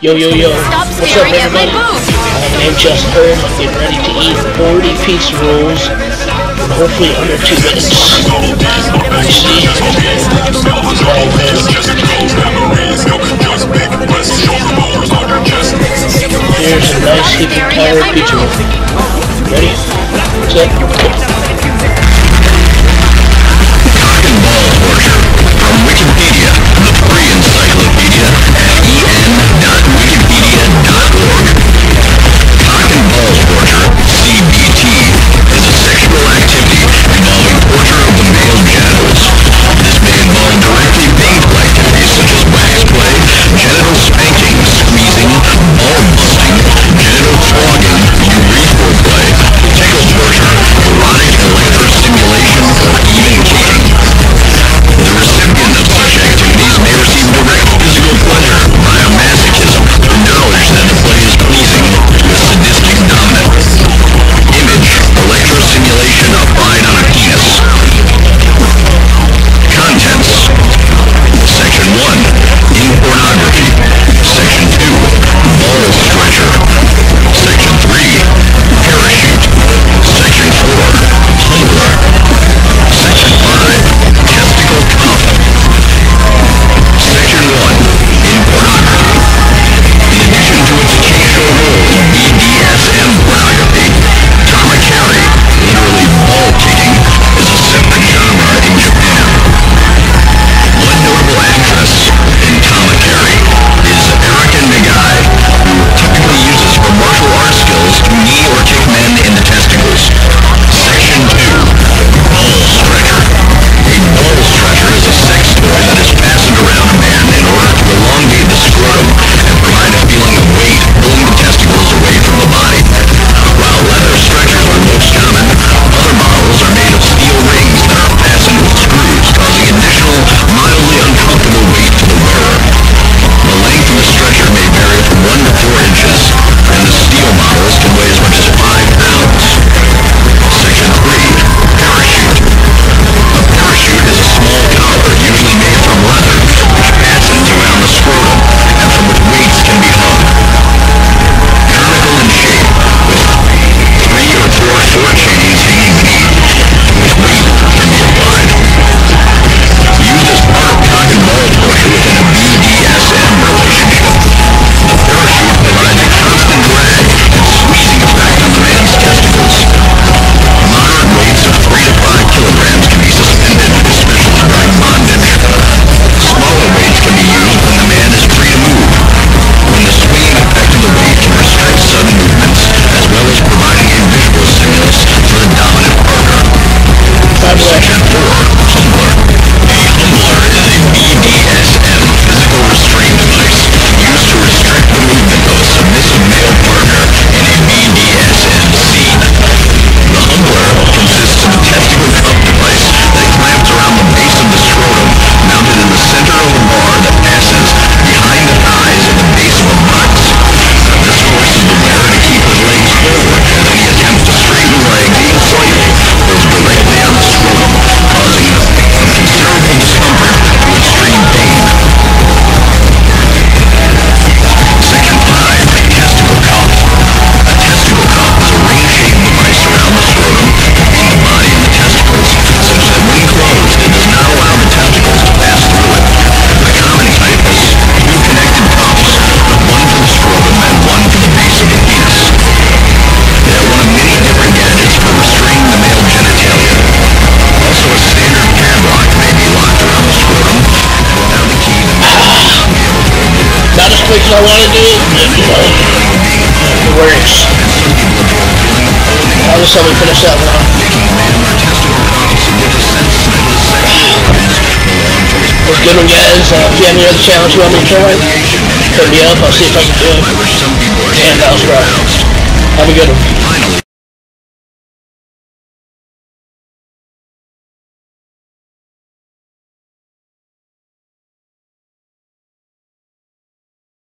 Yo, yo, yo. What's up, everybody? My name Just Heard. I'm getting ready to eat 40 piece rolls. And hopefully under two minutes. See. Here's a nice heaping power pizza roll. Ready? Set. I want to do, you know, it works. I'll just help me finish that now. What's good one guys, uh, if you have any other challenge you want me to try, hit me up, I'll see if I can do it. And that was rough. Have a good one.